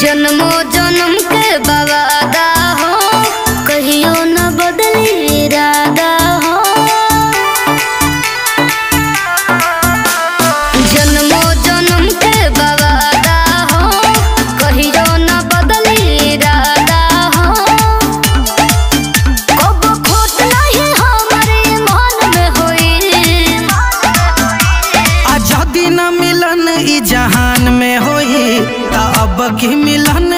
जन्मो जन्म के बवादा हो, कहियो न बदली इरादा हो। जन्मो जन्म के बवादा हो, कहियो न बदली इरादा हो। कब खोट नहीं हमारे मन में होई। आज़ादी न मिलन की मिलन